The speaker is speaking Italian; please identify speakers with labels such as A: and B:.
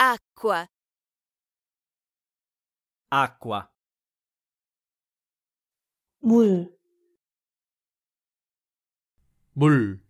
A: acqua,
B: acqua,
C: 물,
B: 물,